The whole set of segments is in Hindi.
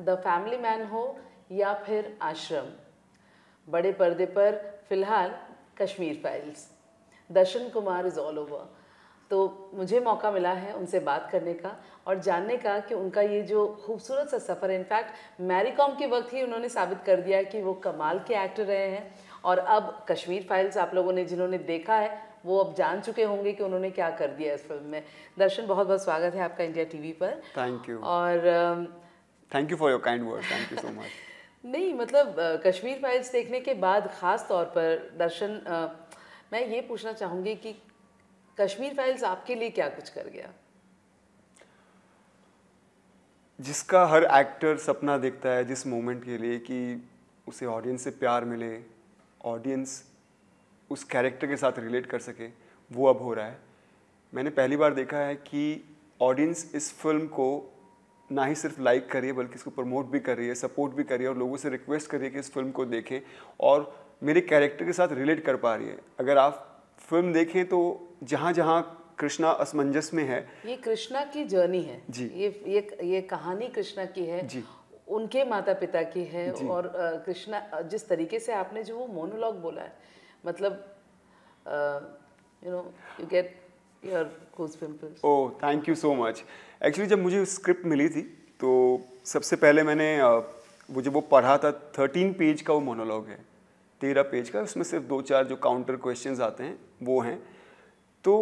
द फैमिली मैन हो या फिर आश्रम बड़े पर्दे पर फ़िलहाल Kashmir Files Darshan Kumar is all over तो मुझे मौका मिला है उनसे बात करने का और जानने का कि उनका ये जो खूबसूरत सा सफ़र इनफैक्ट मैरी कॉम के वक्त ही उन्होंने साबित कर दिया कि वो कमाल के एक्टर रहे हैं और अब कश्मीर फाइल्स आप लोगों ने जिन्होंने देखा है वो अब जान चुके होंगे कि उन्होंने क्या कर दिया इस फ़िल्म में। दर्शन बहुत बहुत स्वागत है आपका इंडिया टीवी पर। थैंक यू और thank you for your kind word thank you so much नहीं मतलब कश्मीर फाइल्स देखने के बाद ख़ास तौर पर दर्शन मैं ये पूछना चाहूँगी कि कश्मीर फाइल्स आपके लिए क्या कुछ कर गया? जिसका हर एक्टर सपना देखता है जिस मोमेंट के लिए कि उसे ऑडियंस से प्यार मिले ऑडियंस उस कैरेक्टर के साथ रिलेट कर सके वो अब हो रहा है। मैंने पहली बार देखा है कि ऑडियंस इस फ़िल्म को ना ही सिर्फ़ लाइक करिए बल्कि इसको प्रमोट भी कर रही है सपोर्ट भी कर रही है और लोगों से रिक्वेस्ट कर रही है कि इस फ़िल्म को देखें और मेरे कैरेक्टर के साथ रिलेट कर पा रही है। अगर आप फ़िल्म देखें तो जहाँ जहाँ कृष्णा असमंजस में है। ये कृष्णा की जर्नी है। जी। ये ये ये कहानी कृष्णा की है। जी। उनके माता पिता की है और कृष्णा जिस तरीके से आपने जो वो मोनोलॉग बोला है मतलब you know you get your goose pimples oh thank you so much actually जब मुझे स्क्रिप्ट मिली थी तो सबसे पहले मैंने वो जब वो पढ़ा था थर्टीन पेज का वो मोनोलॉग है। तेरह पेज का, उसमें सिर्फ़ दो चार जो काउंटर क्वेश्चन आते हैं, वो हैं। तो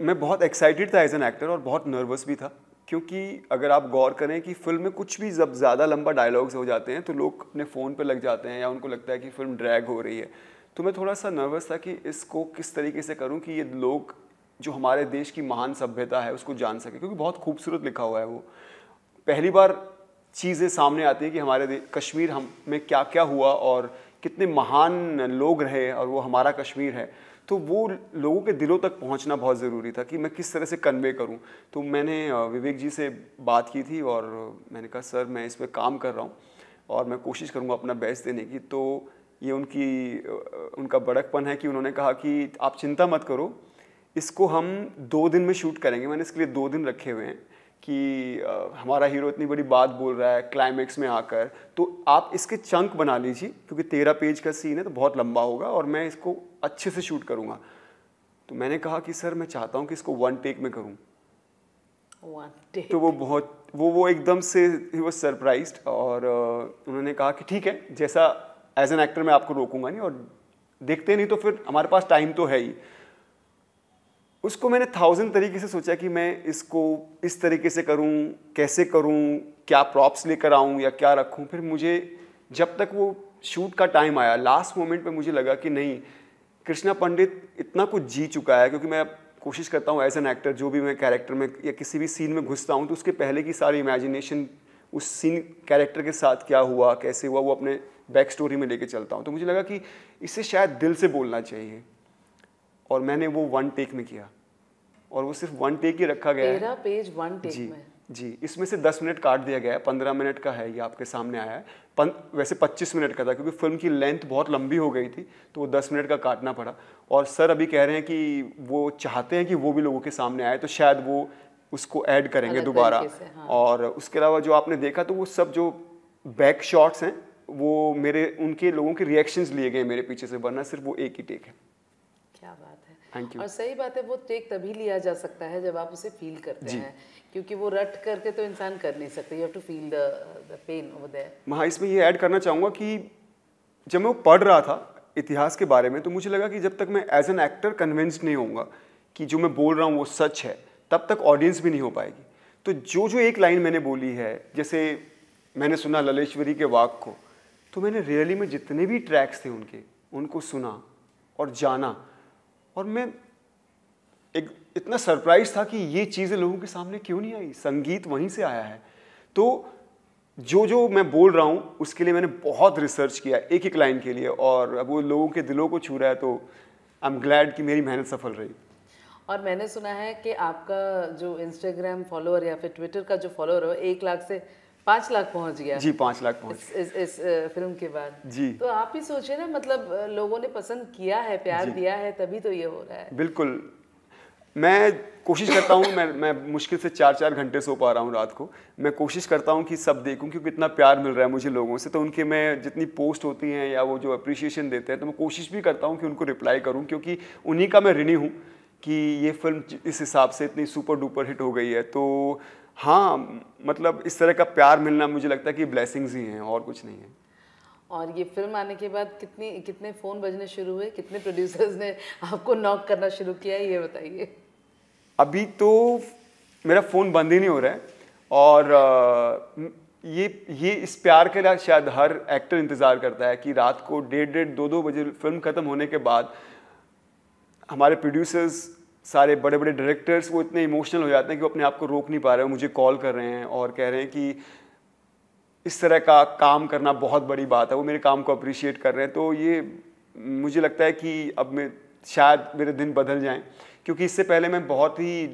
मैं बहुत एक्साइटेड था एज एन एक्टर और बहुत नर्वस भी था, क्योंकि अगर आप गौर करें कि फ़िल्म में कुछ भी जब ज़्यादा लंबा डायलॉग्स हो जाते हैं तो लोग अपने फ़ोन पे लग जाते हैं या उनको लगता है कि फ़िल्म ड्रैग हो रही है। तो मैं थोड़ा सा नर्वस था कि इसको किस तरीके से करूँ कि ये लोग जो हमारे देश की महान सभ्यता है, उसको जान सके, क्योंकि बहुत खूबसूरत लिखा हुआ है वो। पहली बार चीज़ें सामने आती हैं कि हमारे कश्मीर हम, में क्या क्या हुआ और कितने महान लोग रहे और वो हमारा कश्मीर है। तो वो लोगों के दिलों तक पहुँचना बहुत ज़रूरी था कि मैं किस तरह से कन्वे करूँ। तो मैंने विवेक जी से बात की थी और मैंने कहा, सर, मैं इस पर काम कर रहा हूँ और मैं कोशिश करूँगा अपना बेस्ट देने की। तो ये उनकी उनका बड़कपन है कि उन्होंने कहा कि आप चिंता मत करो इसको हम दो दिन में शूट करेंगे। मैंने इसके लिए दो दिन रखे हुए हैं कि अ, हमारा हीरो इतनी बड़ी बात बोल रहा है क्लाइमेक्स में आकर। तो आप इसके चंक बना लीजिए क्योंकि तेरह पेज का सीन है तो बहुत लंबा होगा और मैं इसको अच्छे से शूट करूँगा। तो मैंने कहा कि सर मैं चाहता हूँ कि इसको वन टेक में करूँ। तो वो बहुत वो वो एकदम से ही वॉज़ सरप्राइज़ और उन्होंने कहा कि ठीक है जैसा एज एन एक्टर मैं आपको रोकूँगा नहीं और देखते नहीं तो फिर हमारे पास टाइम तो है ही। उसको मैंने थाउज़ेंड तरीके से सोचा कि मैं इसको इस तरीके से करूँ, कैसे करूँ, क्या प्रॉप्स लेकर आऊँ या क्या रखूँ। फिर मुझे जब तक वो शूट का टाइम आया लास्ट मोमेंट पे मुझे लगा कि नहीं, कृष्णा पंडित इतना कुछ जी चुका है, क्योंकि मैं कोशिश करता हूँ एज एन एक्टर जो भी मैं कैरेक्टर में या किसी भी सीन में घुसता हूँ तो उसके पहले की सारी इमेजिनेशन उस सीन कैरेक्टर के साथ क्या हुआ, कैसे हुआ, वो अपने बैक स्टोरी में लेके चलता हूँ। तो मुझे लगा कि इसे शायद दिल से बोलना चाहिए। और मैंने वो वन टेक में किया। और वो सिर्फ़ वन टेक ही रखा गया है। पेज वन टेक जी में। जी इसमें से 10 मिनट काट दिया गया है 15 मिनट का है ये आपके सामने आया है। पन, वैसे 25 मिनट का था क्योंकि फ़िल्म की लेंथ बहुत लंबी हो गई थी तो वो 10 मिनट का काटना पड़ा। और सर अभी कह रहे हैं कि वो चाहते हैं कि वो भी लोगों के सामने आए तो शायद वो उसको ऐड करेंगे दोबारा। हाँ। और उसके अलावा जो आपने देखा तो वो सब जो बैक शॉट्स हैं वो मेरे उनके लोगों के रिएक्शंस लिए गए मेरे पीछे से वरना सिर्फ़ वो एक ही टेक है। क्या बात और सही बात है वो टेक तभी लिया जा सकता है जब आप उसे फील करते हैं क्योंकि वो रट करके तो इंसान कर नहीं सकता you have to feel the the pain over there मैं हाँ, इसमें ये ऐड करना चाहूँगा कि जब मैं वो पढ़ रहा था इतिहास के बारे में तो मुझे लगा कि जब तक मैं एज एन एक्टर कन्विंस्ड नहीं होऊँगा कि जो मैं बोल रहा हूँ वो सच है तब तक ऑडियंस भी नहीं हो पाएगी। तो जो जो एक लाइन मैंने बोली है जैसे मैंने सुना ललेश्वरी के वाक को तो मैंने रियली में जितने भी ट्रैक्स थे उनके उनको सुना और जाना और मैं एक इतना सरप्राइज़ था कि ये चीज़ें लोगों के सामने क्यों नहीं आई? संगीत वहीं से आया है। तो जो जो मैं बोल रहा हूँ, उसके लिए मैंने बहुत रिसर्च किया एक एक लाइन के लिए, और अब वो लोगों के दिलों को छू रहा है तो आई एम ग्लैड कि मेरी मेहनत सफल रही। और मैंने सुना है कि आपका जो इंस्टाग्राम फॉलोअर या फिर ट्विटर का जो फॉलोअर है एक लाख से पाँच लाख पहुँच गया। जी पाँच लाख पहुँच इस इस, इस अ, फ़िल्म के बाद। जी। तो आप ही सोचे ना मतलब लोगों ने पसंद किया है प्यार दिया है तभी तो ये हो रहा है। बिल्कुल। मैं कोशिश करता हूँ मैं मैं मुश्किल से चार चार घंटे सो पा रहा हूँ रात को। मैं कोशिश करता हूँ कि सब देखूँ क्योंकि इतना प्यार मिल रहा है मुझे लोगों से। तो उनके मैं जितनी पोस्ट होती हैं या वो जो अप्रिसिएशन देते हैं तो मैं कोशिश भी करता हूँ कि उनको रिप्लाई करूँ क्योंकि उन्हीं का मैं ऋणी हूँ कि ये फ़िल्म इस हिसाब से इतनी सुपर डुपर हिट हो गई है। तो हाँ मतलब इस तरह का प्यार मिलना मुझे लगता है कि ब्लेसिंग्स ही हैं और कुछ नहीं है। और ये फ़िल्म आने के बाद कितनी कितने फ़ोन बजने शुरू हुए कितने प्रोड्यूसर्स ने आपको नॉक करना शुरू किया ये बताइए। अभी तो मेरा फ़ोन बंद ही नहीं हो रहा है और ये ये इस प्यार के लिए शायद हर एक्टर इंतज़ार करता है कि रात को डेढ़ डेढ़ दो दो बजे फ़िल्म ख़त्म होने के बाद हमारे प्रोड्यूसर्स सारे बड़े बड़े डायरेक्टर्स वो इतने इमोशनल हो जाते हैं कि वो अपने आप को रोक नहीं पा रहे हैं मुझे कॉल कर रहे हैं और कह रहे हैं कि इस तरह का काम करना बहुत बड़ी बात है, वो मेरे काम को अप्रिशिएट कर रहे हैं। तो ये मुझे लगता है कि अब मैं, शायद मेरे दिन बदल जाएँ, क्योंकि इससे पहले मैं बहुत ही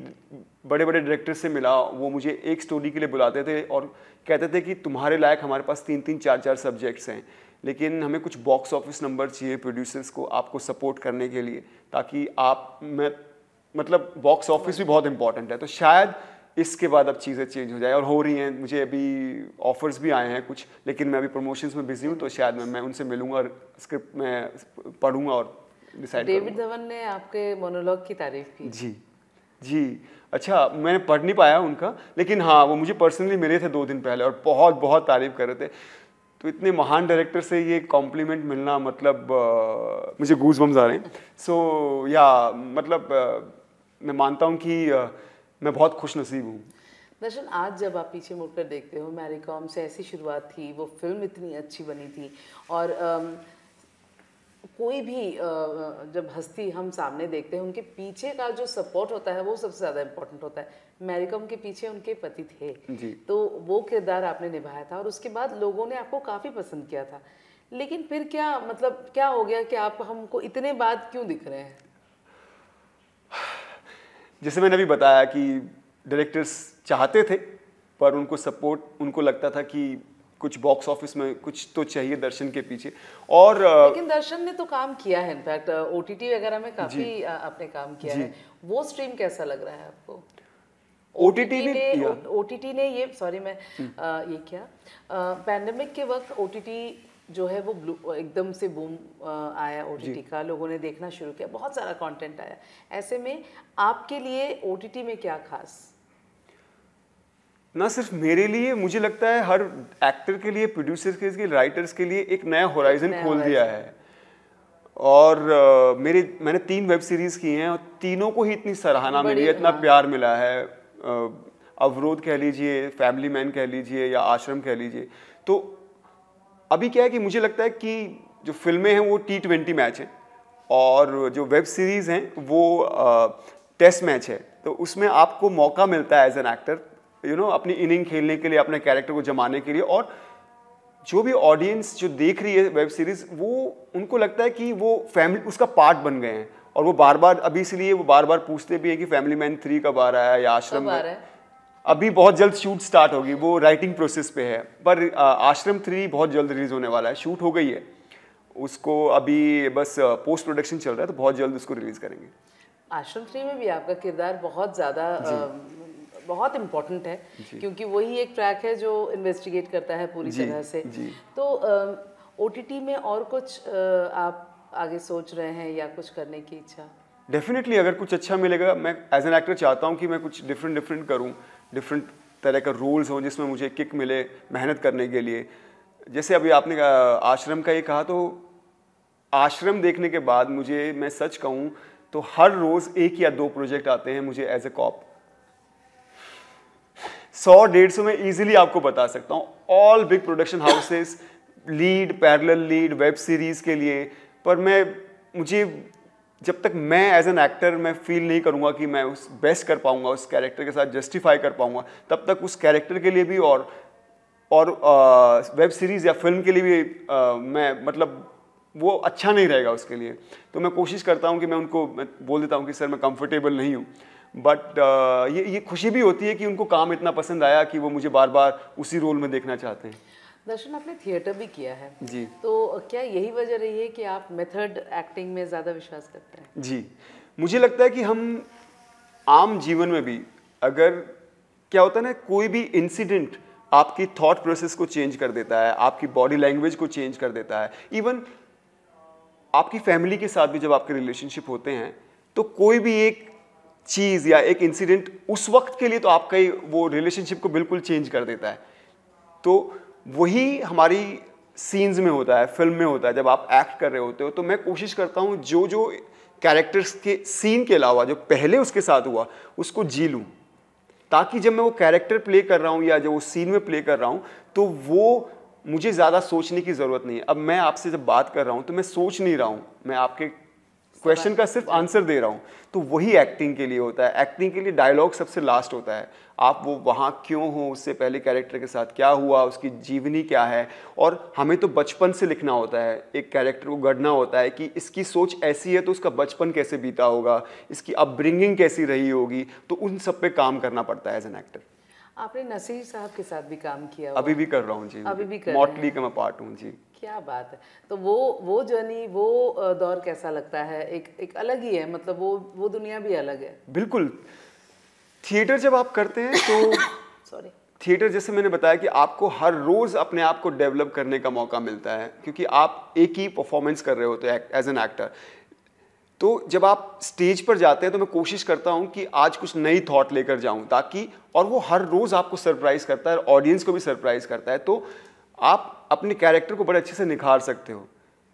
बड़े बड़े डायरेक्टर से मिला, वो मुझे एक स्टोरी के लिए बुलाते थे और कहते थे कि तुम्हारे लायक हमारे पास तीन तीन चार चार सब्जेक्ट्स हैं, लेकिन हमें कुछ बॉक्स ऑफ़िस नंबर चाहिए प्रोड्यूसर्स को, आपको सपोर्ट करने के लिए, ताकि आप, मैं मतलब बॉक्स ऑफ़िस भी बहुत इंपॉर्टेंट है। तो शायद इसके बाद अब चीज़ें चेंज हो जाए और हो रही हैं। मुझे अभी ऑफर्स भी आए हैं कुछ लेकिन मैं अभी प्रमोशंस में बिज़ी हूँ तो शायद मैं मैं उनसे मिलूँगा और स्क्रिप्ट में पढ़ूँगा और डिसाइड डेविड धवन ने आपके मोनोलॉग की तारीफ़ की। जी जी। अच्छा मैंने पढ़ नहीं पाया उनका लेकिन हाँ वो मुझे पर्सनली मिले थे दो दिन पहले और बहुत बहुत तारीफ़ कर रहे थे। तो इतने महान डायरेक्टर से ये कॉम्प्लीमेंट मिलना मतलब आ, मुझे गूज बम्स आ रहे हैं। सो so, या मतलब आ, मैं मानता हूँ कि मैं बहुत खुश नसीब हूँ। दर्शन आज जब आप पीछे मुड़कर देखते हो मैरी कॉम से ऐसी शुरुआत थी वो फ़िल्म इतनी अच्छी बनी थी और कोई भी जब हस्ती हम सामने देखते हैं उनके पीछे का जो सपोर्ट होता है वो सबसे ज़्यादा इम्पोर्टेंट होता है। मैरिकॉम के पीछे उनके पति थे। तो वो किरदार आपने निभाया था और उसके बाद लोगों ने आपको काफ़ी पसंद किया था। लेकिन फिर क्या मतलब क्या हो गया कि आप हमको इतने बाद क्यों दिख रहे हैं? जैसे मैंने अभी बताया कि डायरेक्टर्स चाहते थे पर उनको सपोर्ट उनको लगता था कि कुछ बॉक्स ऑफ़िस में कुछ तो चाहिए दर्शन के पीछे। और लेकिन दर्शन ने तो काम किया है इनफैक्ट ओटीटी वगैरह में काफ़ी आपने काम किया है। वो स्ट्रीम कैसा लग रहा है आपको? ओटीटी ने ओटीटी ने ये सॉरी मैं आ, ये क्या। पैंडेमिक के वक्त ओटीटी जो है वो ब्लू एकदम से बूम आया ओटीटी का लोगों ने देखना शुरू किया बहुत सारा कंटेंट आया। ऐसे में आपके लिए ओटीटी में क्या खास? ना सिर्फ़ मेरे लिए मुझे लगता है हर एक्टर के लिए प्रोड्यूसर के लिए राइटर्स के लिए एक नया होराइजन खोल दिया है। और uh, मेरे मैंने तीन वेब सीरीज़ की हैं और तीनों को ही इतनी सराहना मिली है इतना। प्यार मिला है। uh, अवरोध कह लीजिए फैमिली मैन कह लीजिए या आश्रम कह लीजिए। तो अभी क्या है कि मुझे लगता है कि जो फ़िल्में हैं वो टी ट्वेंटी मैच हैं और जो वेब सीरीज़ हैं वो टेस्ट मैच है। तो उसमें आपको मौका मिलता है as an actor you know अपनी इनिंग खेलने के लिए, अपने कैरेक्टर को जमाने के लिए और जो भी ऑडियंस जो देख रही है वेब सीरीज़ वो, उनको लगता है कि वो फैमिली उसका पार्ट बन गए हैं। और वो बार बार, अभी इसलिए वो बार बार पूछते भी हैं कि फैमिली मैन थ्री कब आ रहा है या आश्रम में अभी बहुत जल्द शूट स्टार्ट होगी वो राइटिंग प्रोसेस पे है। पर आश्रम थ्री बहुत जल्द रिलीज़ होने वाला है शूट हो गई है। उसको अभी बस पोस्ट प्रोडक्शन चल रहा है तो बहुत जल्द उसको रिलीज़ करेंगे। आश्रम थ्री में भी आपका किरदार बहुत ज़्यादा बहुत इम्पोर्टेंट है क्योंकि वही एक ट्रैक है जो इन्वेस्टिगेट करता है पूरी तरह से। तो ओटीटी में और कुछ आप आगे सोच रहे हैं या कुछ करने की इच्छा? डेफिनेटली अगर कुछ अच्छा मिलेगा मैं एज एन एक्टर चाहता हूँ कि मैं कुछ डिफरेंट डिफरेंट करूँ। डिफरेंट तरह का रोल्स हो जिसमें मुझे किक मिले मेहनत करने के लिए। जैसे अभी आपने आश्रम का ये कहा तो आश्रम देखने के बाद मुझे, मैं सच कहूँ तो हर रोज़ एक या दो प्रोजेक्ट आते हैं मुझे एज ए कॉप सौ, डेढ़ सौ में इजीली आपको बता सकता हूँ। All big production houses lead parallel lead web series के लिए। पर मैं, मुझे जब तक मैं एज एन एक्टर मैं फील नहीं करूँगा कि मैं उस बेस्ट कर पाऊँगा उस कैरेक्टर के साथ जस्टिफाई कर पाऊँगा तब तक उस कैरेक्टर के लिए भी और और वेब सीरीज़ या फ़िल्म के लिए भी आ, मैं मतलब वो अच्छा नहीं रहेगा उसके लिए। तो मैं कोशिश करता हूँ कि मैं उनको मैं बोल देता हूँ कि सर मैं कंफर्टेबल नहीं हूँ। बट ये ये खुशी भी होती है कि उनको काम इतना पसंद आया कि वो मुझे बार बार उसी रोल में देखना चाहते हैं। दर्शन आपने थिएटर भी किया है। जी। तो क्या यही वजह रही है कि आप मेथड एक्टिंग में ज़्यादा विश्वास करते हैं? जी। मुझे लगता है कि हम आम जीवन में भी अगर क्या होता है ना कोई भी इंसिडेंट आपकी थॉट प्रोसेस को चेंज कर देता है आपकी बॉडी लैंग्वेज को चेंज कर देता है इवन आपकी फैमिली के साथ भी जब आपके रिलेशनशिप होते हैं तो कोई भी एक चीज़ या एक इंसिडेंट उस वक्त के लिए तो आपका ही वो रिलेशनशिप को बिल्कुल चेंज कर देता है। तो वही हमारी सीन्स में होता है फ़िल्म में होता है, जब आप एक्ट कर रहे होते हो तो मैं कोशिश करता हूँ जो जो कैरेक्टर्स के सीन के अलावा, जो पहले उसके साथ हुआ, उसको जी लूँ। ताकि जब मैं वो कैरेक्टर प्ले कर रहा हूँ या जो वो सीन में प्ले कर रहा हूँ तो वो मुझे ज़्यादा सोचने की ज़रूरत नहीं है। अब मैं आपसे जब बात कर रहा हूँ तो मैं सोच नहीं रहा हूँ, मैं आपके क्वेश्चन का सिर्फ़ आंसर दे रहा हूँ। तो वही एक्टिंग के लिए होता है। एक्टिंग के लिए डायलॉग सबसे लास्ट होता है। आप वो वहाँ क्यों हो? उससे पहले कैरेक्टर के साथ क्या हुआ? उसकी जीवनी क्या है? और हमें तो बचपन से लिखना होता है। एक कैरेक्टर को गढ़ना होता है कि इसकी सोच ऐसी है तो उसका बचपन कैसे बीता होगा? इसकी अपब्रिंगिंग कैसी रही होगी? तो उन सब पे काम करना पड़ता है एज एन एक्टर आपने नसीर साहब के साथ भी काम किया अभी भी कर रहा हूँ जी। अभी भी कर मॉटली का मैं पार्ट हूँ जी। क्या बात है? तो वो वो जर्नी वो दौर कैसा लगता है? एक एक अलग ही है मतलब वो वो दुनिया भी अलग है। बिल्कुल। थिएटर जब आप करते हैं तो सॉरी थिएटर जैसे मैंने बताया कि आपको हर रोज़ अपने आप को डेवलप करने का मौका मिलता है क्योंकि आप एक ही परफॉर्मेंस कर रहे होते हैं एज एन एक्टर तो जब आप स्टेज पर जाते हैं तो मैं कोशिश करता हूँ कि आज कुछ नई थॉट लेकर जाऊँ ताकि और वो हर रोज़ आपको सरप्राइज़ करता है और ऑडियंस को भी सरप्राइज़ करता है। तो आप अपने कैरेक्टर को बड़े अच्छे से निखार सकते हो।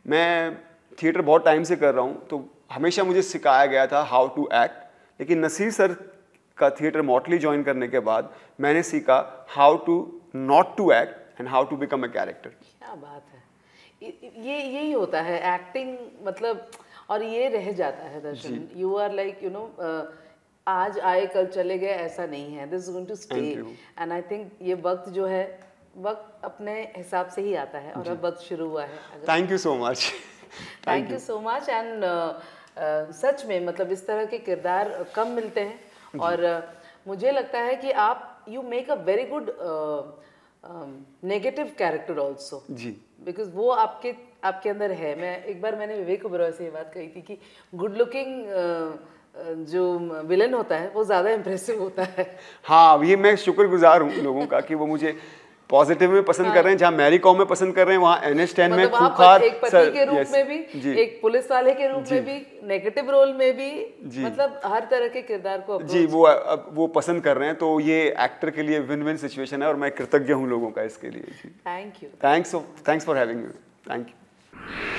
मैं थिएटर बहुत टाइम से कर रहा हूँ तो हमेशा मुझे सिखाया गया था हाउ टू एक्ट लेकिन नसीर सर का थिएटर मॉटली ज्वाइन करने के बाद मैंने सीखा how to not to act and how to become a character क्या बात है। ये यही होता है एक्टिंग मतलब और ये रह जाता है Darshan. You are like you know आज आए कल चले गए ऐसा नहीं है। This going to stay and I think ये वक्त जो है वक्त अपने हिसाब से ही आता है और अब वक्त शुरू हुआ है। Thank you so much thank you so much and सच में मतलब इस तरह के किरदार कम मिलते हैं और uh, मुझे लगता है कि आप you make a very good negative character also ji. Because वो आपके आपके अंदर है। मैं एक बार मैंने विवेक ओबरॉय से ये बात कही थी कि गुड लुकिंग जो विलन होता है वो ज़्यादा इम्प्रेसिव होता है। हाँ ये मैं शुक्रगुजार हूँ लोगों का कि वो मुझे पॉजिटिव में पसंद हाँ। कर रहे हैं जहाँ मैरी कॉम में पसंद कर रहे हैं वहाँ एन एस टेन में खूंखार एक पति के रूप में भी एक पुलिस वाले के रूप में भी नेगेटिव रोल में भी मतलब हर तरह के किरदार को जी वो अब वो पसंद कर रहे हैं तो ये एक्टर के लिए विन विन सिचुएशन है और मैं कृतज्ञ हूँ लोगों का इसके लिए thank you thanks thanks for having you thank you